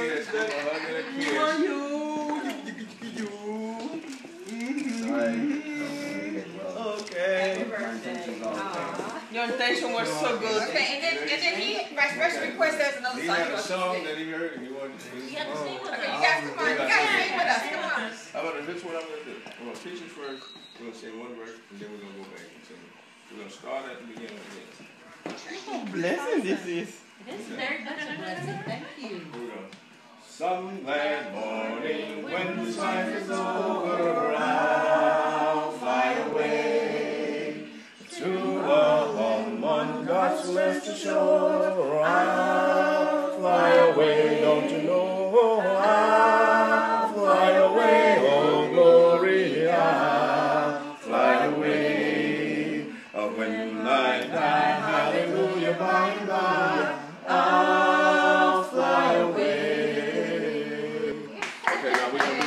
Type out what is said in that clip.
kiss. You. You. Mmm, Okay. Your intention was so good. Okay, and then, and then he, my special request There's another song. He had a song that he heard and he wanted to sing. You have to sing with us. Okay, you guys, come on. You guys sing with us. Come on. How about this? What I'm going to do? We're going to teach first. We're going to sing one verse and then we're going to go back and sing. We're going to start at the beginning of this. Blessing this is. This is very good. Some glad morning when the strife is over, I'll fly away to a home on God's blessed shore. I'll fly away, don't you know? I'll fly away, oh glory, fly away. Oh, when I die, hallelujah. Okay, now we're going